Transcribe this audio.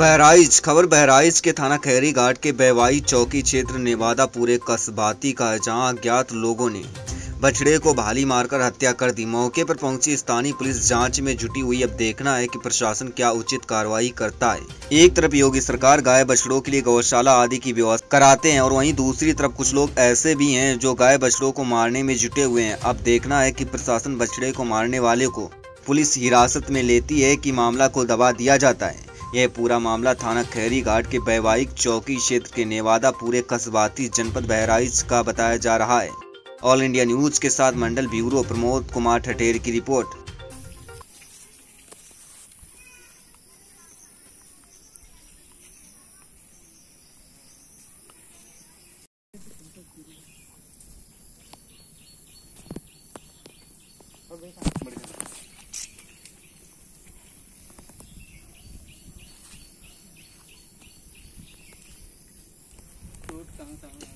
बहराइच, खबर बहराइच के थाना खैरी घाट के बहवाई चौकी क्षेत्र नेवादा पूरे कस्बाती का है जहाँ अज्ञात लोगों ने बछड़े को भाली मारकर हत्या कर दी। मौके पर पहुँची स्थानीय पुलिस जाँच में जुटी हुई। अब देखना है कि प्रशासन क्या उचित कार्रवाई करता है। एक तरफ़ योगी सरकार गाय बछड़ों के लिए गौशाला आदि की व्यवस्था कराते हैं और वहीं दूसरी तरफ़ कुछ लोग ऐसे भी हैं जो गाय बछड़ों को मारने में जुटे हुए हैं। अब देखना है कि प्रशासन बछड़े को मारने वाले को पुलिस हिरासत में लेती है कि मामला को दबा दिया जाता है। यह पूरा मामला थाना खैरी घाट के वैवाहिक चौकी क्षेत्र के नेवादा पूरे कस्बाती जनपद बहराइच का बताया जा रहा है। ऑल इंडिया न्यूज़ के साथ मंडल ब्यूरो प्रमोद कुमार ठटेर की रिपोर्ट। 等等。